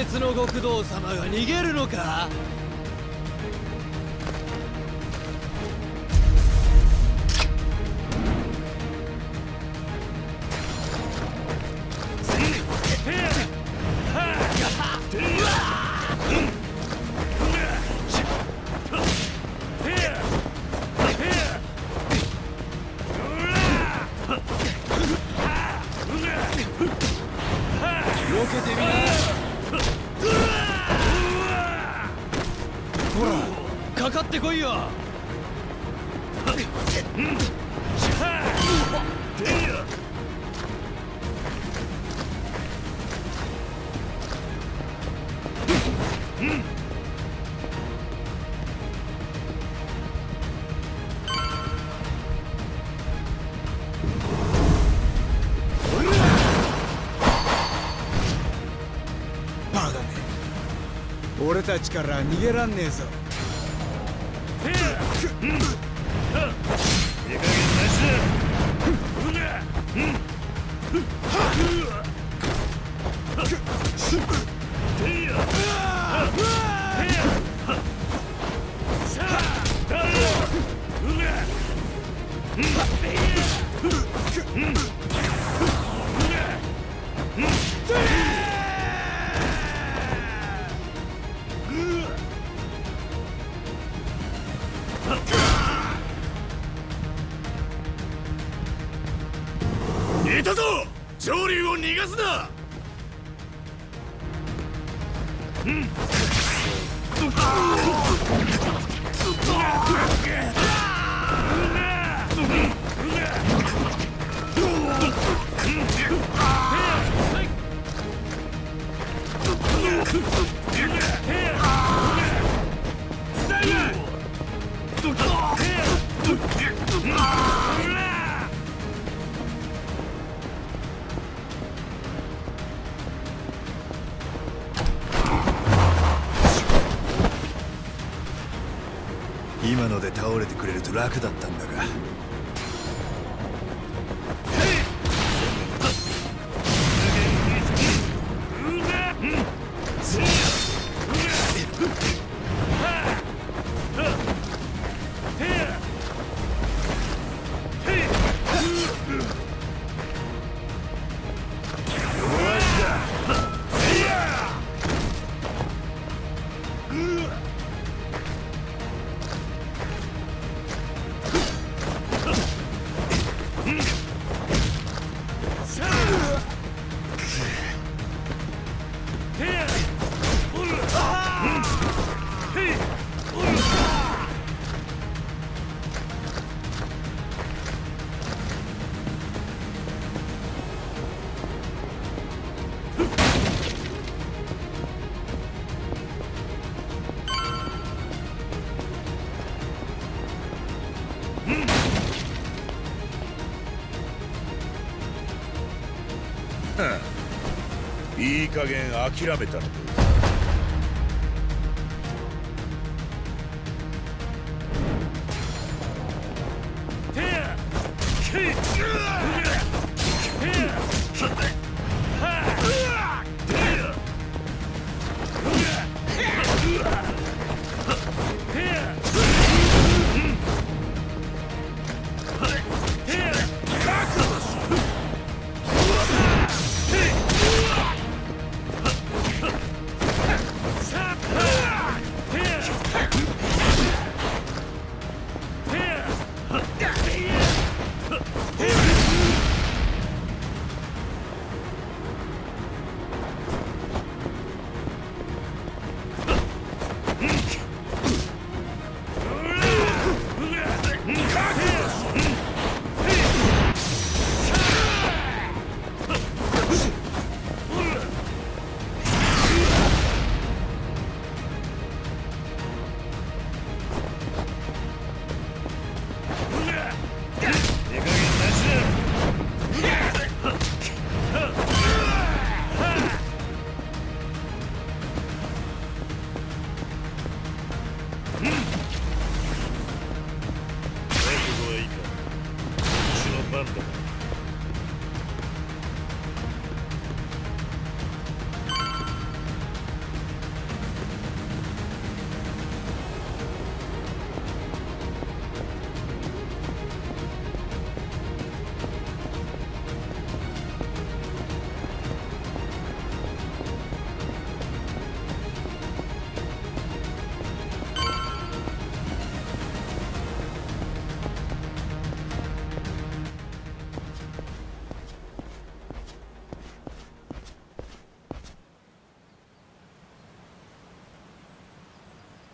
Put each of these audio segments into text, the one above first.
説の極道様が逃げるのか？バカね。俺たちから逃げらんねえぞ。いいたぞ！上流を逃がすな！今ので倒れてくれると楽だったんだが。加減諦めたの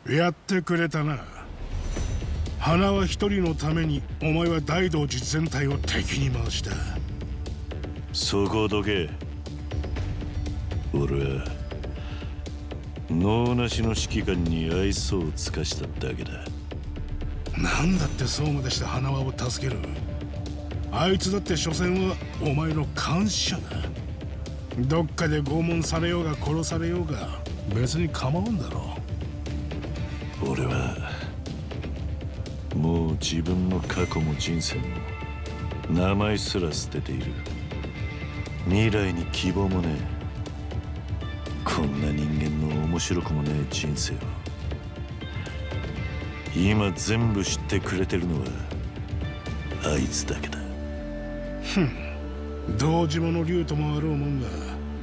やってくれたな。花は一人のためにお前は大道寺全体を敵に回した。そこをどけ。俺は脳なしの指揮官に愛想を尽かしただけだ。なんだってそうまでして花輪を助ける。あいつだって所詮はお前の監視者だ。どっかで拷問されようが殺されようが別に構わんだろ俺はもう自分の過去も人生も名前すら捨てている未来に希望もねえこんな人間の面白くもねえ人生を今全部知ってくれてるのはあいつだけだ。堂島の竜ともあろうもんが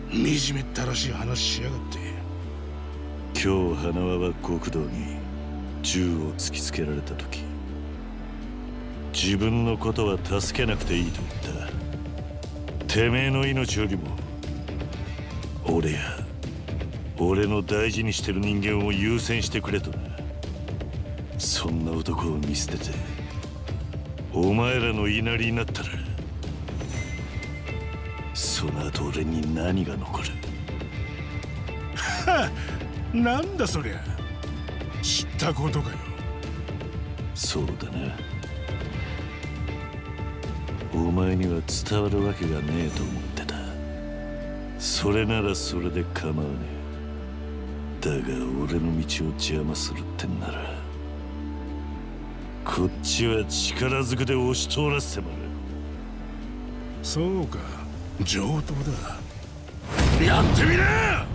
惨めったらしい話しやがって。今日花輪は極道に銃を突きつけられた時自分のことは助けなくていいと言った。てめえの命よりも俺や俺の大事にしてる人間を優先してくれとな。そんな男を見捨ててお前らの言いなりになったらその後俺に何が残る？は なんだそりゃ。たことかよ。そうだな。お前には伝わるわけがねえと思ってた。それならそれで構わねえ。だが俺の道を邪魔するってんならこっちは力ずくで押し通らせてもらう。そうか。上等だ。やってみな